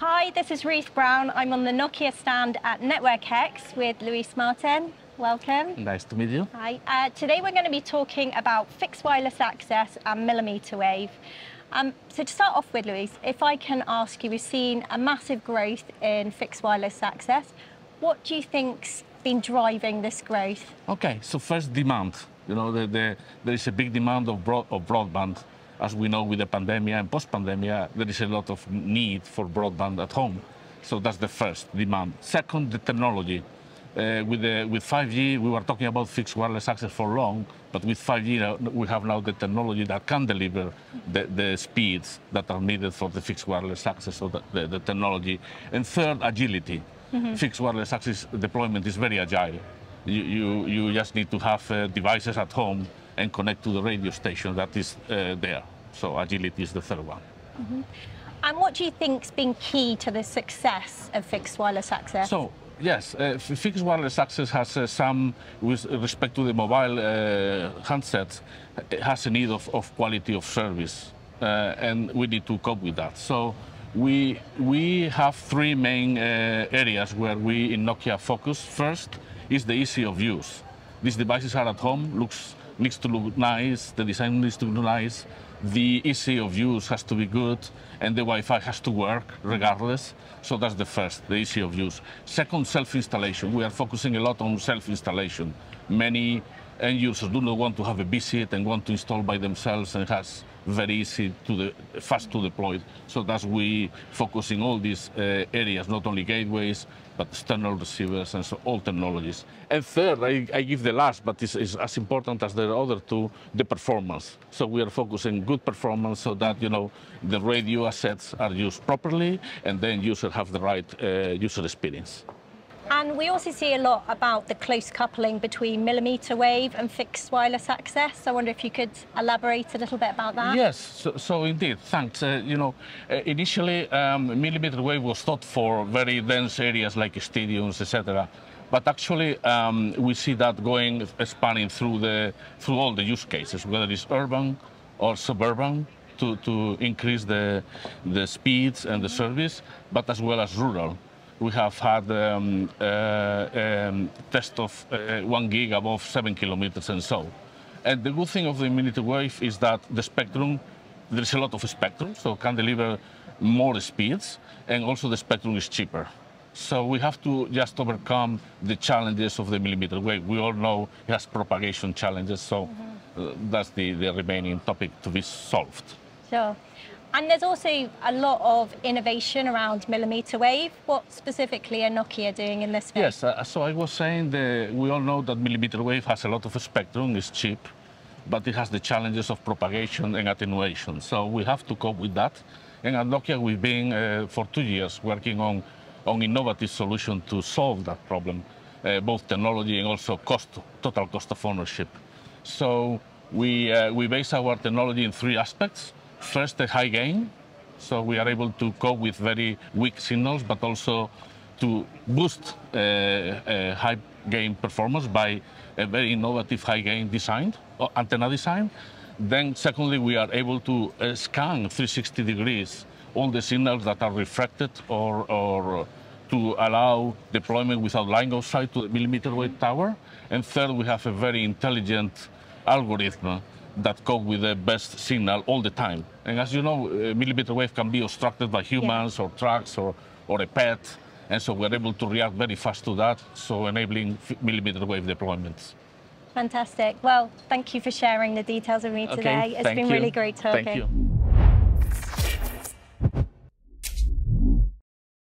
Hi, this is Ruth Brown. I'm on the Nokia stand at Network with Luis Martin. Welcome. Nice to meet you. Hi. Uh, today we're going to be talking about fixed wireless access and millimeter wave. Um, so to start off with, Luis, if I can ask you, we've seen a massive growth in fixed wireless access. What do you think's been driving this growth? Okay, so first demand. You know, the, the, there is a big demand of, broad, of broadband. As we know with the pandemic and post-pandemic, there is a lot of need for broadband at home. So that's the first demand. Second, the technology. Uh, with, the, with 5G, we were talking about fixed wireless access for long, but with 5G, uh, we have now the technology that can deliver the, the speeds that are needed for the fixed wireless access, so the, the, the technology. And third, agility. Mm -hmm. Fixed wireless access deployment is very agile. You, you, you just need to have uh, devices at home and connect to the radio station that is uh, there. So agility is the third one. Mm -hmm. And what do you think's been key to the success of fixed wireless access? So Yes, uh, fixed wireless access has uh, some, with respect to the mobile uh, handsets, it has a need of, of quality of service, uh, and we need to cope with that. So we, we have three main uh, areas where we in Nokia focus. First is the easy of use. These devices are at home, looks, needs to look nice, the design needs to look nice, the easy of use has to be good, and the Wi-Fi has to work regardless. So that's the first, the easy of use. Second, self-installation. We are focusing a lot on self-installation. Many end users do not want to have a visit and want to install by themselves and has very easy to the fast to deploy. So that's we focus in all these uh, areas, not only gateways, but external receivers and so all technologies. And third, I, I give the last, but it's, it's, as important as the other two, the performance. So we are focusing good performance so that you know the radio assets are used properly, and then users have the right uh, user experience. And we also see a lot about the close coupling between millimeter wave and fixed wireless access. I wonder if you could elaborate a little bit about that. Yes, so, so indeed, thanks. Uh, you know, uh, initially um, millimeter wave was thought for very dense areas like stadiums, etc. But actually, um, we see that going, spanning through the through all the use cases, whether it's urban or suburban, to, to increase the the speeds and the service, but as well as rural we have had um, uh, um, test of uh, one gig above seven kilometers and so. And the good thing of the millimeter wave is that the spectrum, there's a lot of spectrum, so can deliver more speeds, and also the spectrum is cheaper. So we have to just overcome the challenges of the millimeter wave. We all know it has propagation challenges, so mm -hmm. uh, that's the, the remaining topic to be solved. Sure. And there's also a lot of innovation around millimeter wave. What specifically are Nokia doing in this space? Yes, uh, so I was saying that we all know that millimeter wave has a lot of spectrum, it's cheap, but it has the challenges of propagation and attenuation. So we have to cope with that. And at Nokia, we've been uh, for two years working on, on innovative solution to solve that problem, uh, both technology and also cost, total cost of ownership. So we, uh, we base our technology in three aspects. First, a high gain. So we are able to cope with very weak signals, but also to boost uh, uh, high gain performance by a very innovative high gain design, uh, antenna design. Then secondly, we are able to uh, scan 360 degrees all the signals that are refracted or, or to allow deployment without line of sight to the millimeter wave tower. And third, we have a very intelligent algorithm that cope with the best signal all the time. And as you know, uh, millimeter wave can be obstructed by humans yeah. or trucks or, or a pet. And so we're able to react very fast to that, so enabling millimeter wave deployments. Fantastic. Well, thank you for sharing the details with me today. Okay, it's been you. really great talking. Thank you.